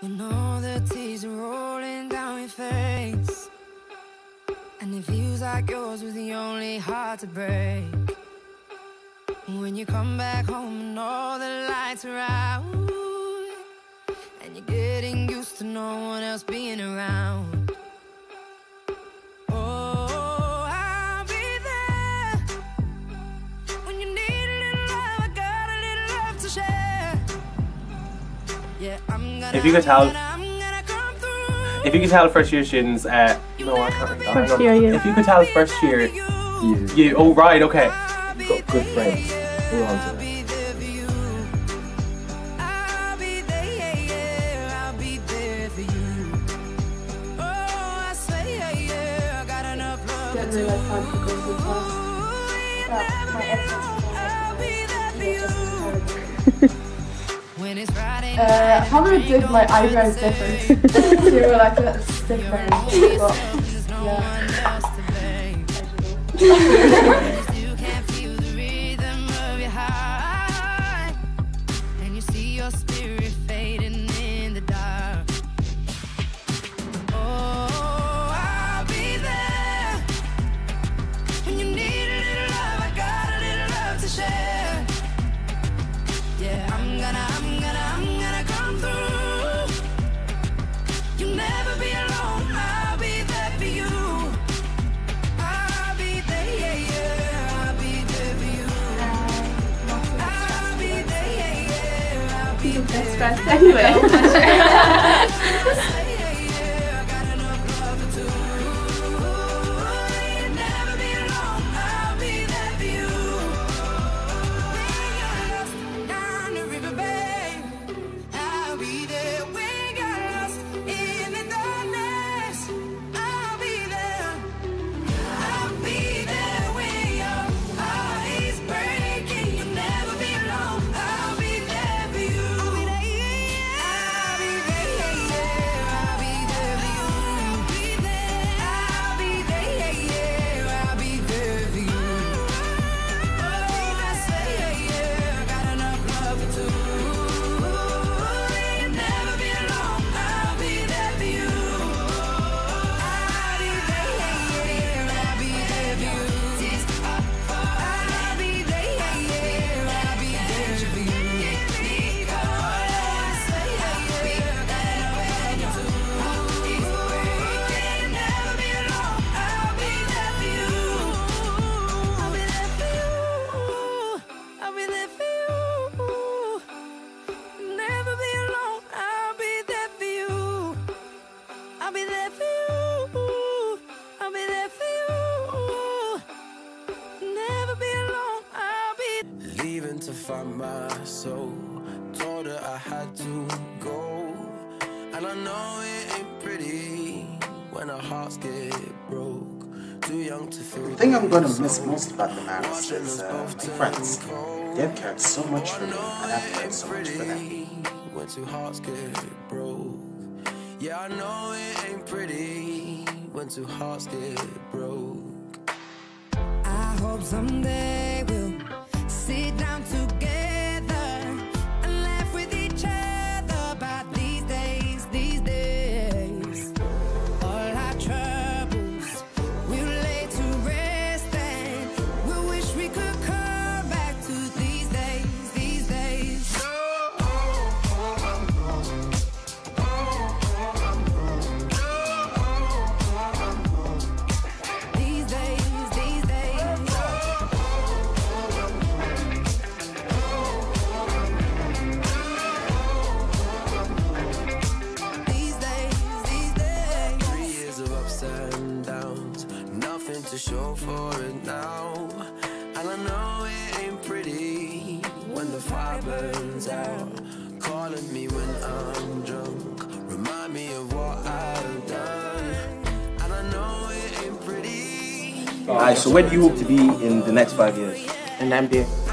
When all the tears are rolling down your face. And it feels like yours was the only heart to break. When you come back home and all the lights are out. And you're getting used to no one else being around. If you could tell- I'm gonna, I'm gonna come through. If you could tell first year students, uh, no, I can't. I First year you. If you could tell first year, You, you. Oh right, okay. you've got good friends. Hold on to it. I'll be there, yeah, yeah. I'll be there for you. Oh, I swear, yeah, yeah. I got enough love Don't for really like how to go to the class. two. But my ex Uh, probably did my eyebrows different. they were like a stiff line, but yeah. be there. best friends anyway. Find my. Told her I had to go, and I know it ain't pretty when our hearts get broke. Too young to feel. The thing I'm gonna miss most about the Marist is uh, my friends. They've cared so much for me, and I've cared so much for them. When two hearts get broke. Yeah, I know it ain't pretty when two hearts get broke. I hope someday we'll to show for it now. And I know it ain't pretty when the fire burns out. Calling me when I'm drunk, remind me of what I've done. And I know it ain't pretty. Alright, so where do you hope to be in the next five years? In the NBA.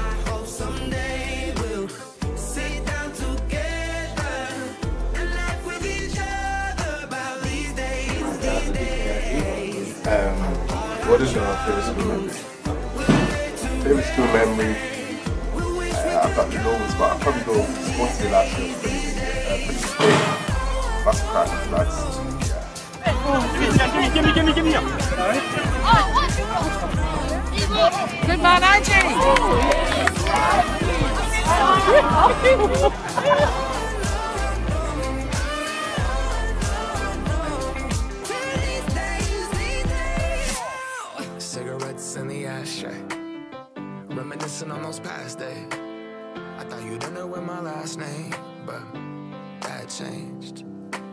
Is your favorite school memory? Favorite school memory? Uh, I've got the loads, but I'll probably go sports day last year. was Pretty, uh, pretty big. That's Good man, Angie! Cigarettes in the ashtray. Reminiscing on those past days. I thought you didn't know with my last name, but that changed.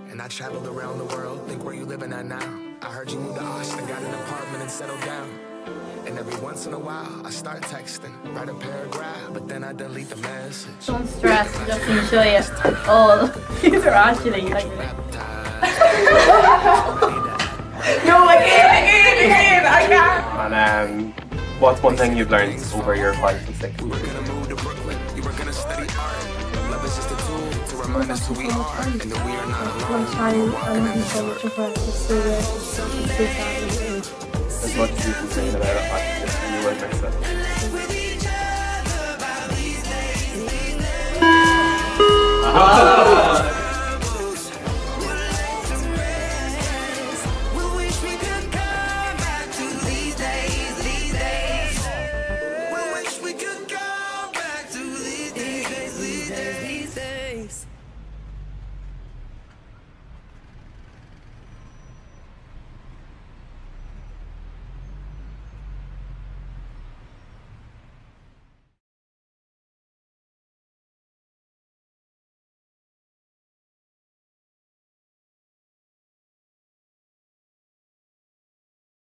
And I traveled around the world. Think where you living at now. I heard you moved to Austin, got an apartment and settled down. And every once in a while, I start texting, write a paragraph, but then I delete the message. Don't stress, just enjoy it all. These are actually like. Um, what's one thing you've learned over your five to six years? Gonna move to Brooklyn, you were gonna study art. Love is just a tool to remind us who we are, and that we are not alone. one time I'm looking forward to her to see it. It's so sad. As much as you can about it, I think you would miss it.